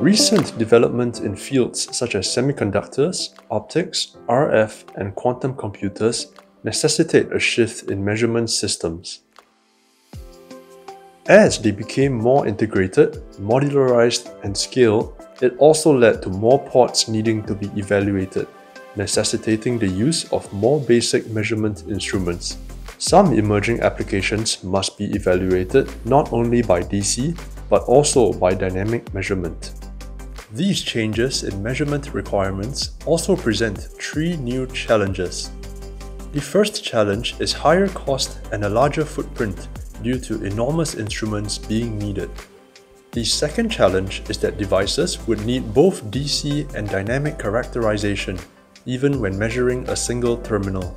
Recent developments in fields such as semiconductors, optics, RF, and quantum computers necessitate a shift in measurement systems. As they became more integrated, modularized, and scaled, it also led to more ports needing to be evaluated, necessitating the use of more basic measurement instruments. Some emerging applications must be evaluated not only by DC, but also by dynamic measurement. These changes in measurement requirements also present three new challenges. The first challenge is higher cost and a larger footprint due to enormous instruments being needed. The second challenge is that devices would need both DC and dynamic characterization, even when measuring a single terminal.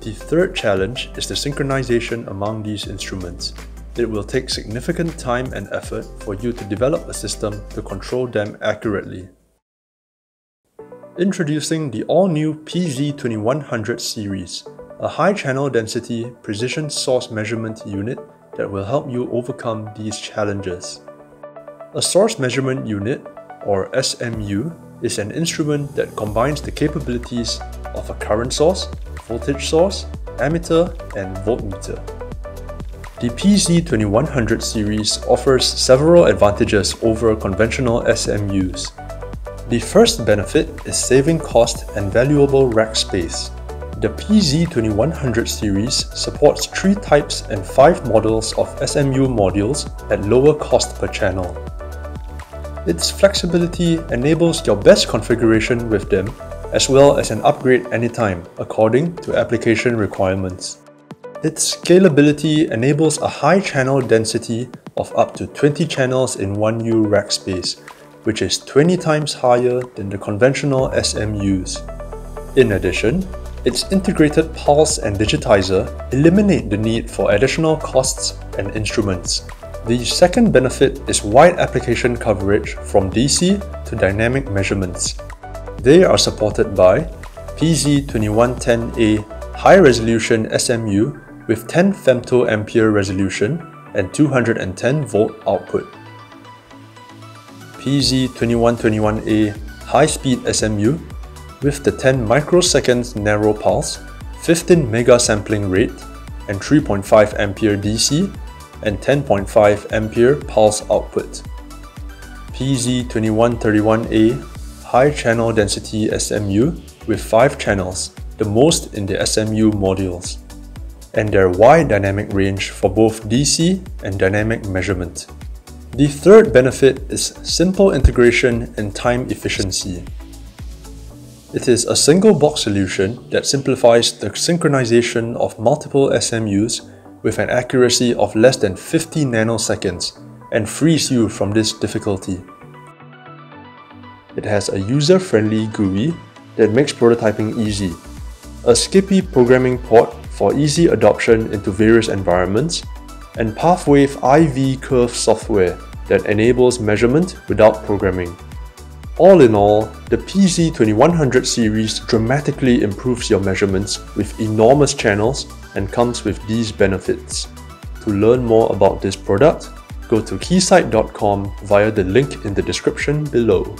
The third challenge is the synchronization among these instruments. It will take significant time and effort for you to develop a system to control them accurately. Introducing the all-new PZ2100 series, a high channel density precision source measurement unit that will help you overcome these challenges. A source measurement unit, or SMU, is an instrument that combines the capabilities of a current source, voltage source, ammeter, and voltmeter. The PZ2100 series offers several advantages over conventional SMUs. The first benefit is saving cost and valuable rack space. The PZ2100 series supports 3 types and 5 models of SMU modules at lower cost per channel. Its flexibility enables your best configuration with them, as well as an upgrade anytime according to application requirements. Its scalability enables a high channel density of up to 20 channels in 1U rack space, which is 20 times higher than the conventional SMUs. In addition, its integrated pulse and digitizer eliminate the need for additional costs and instruments. The second benefit is wide application coverage from DC to dynamic measurements. They are supported by PZ2110A high-resolution SMU with 10 femtoampere resolution and 210 volt output. PZ2121A high-speed SMU with the 10 microseconds narrow pulse, 15 mega sampling rate, and 3.5 ampere DC and 10.5 ampere pulse output. PZ2131A high channel density SMU with 5 channels, the most in the SMU modules and their wide dynamic range for both DC and dynamic measurement. The third benefit is simple integration and time efficiency. It is a single box solution that simplifies the synchronization of multiple SMUs with an accuracy of less than 50 nanoseconds and frees you from this difficulty. It has a user-friendly GUI that makes prototyping easy, a SCPI programming port for easy adoption into various environments, and Pathwave IV Curve software that enables measurement without programming. All in all, the PZ2100 series dramatically improves your measurements with enormous channels and comes with these benefits. To learn more about this product, go to keysight.com via the link in the description below.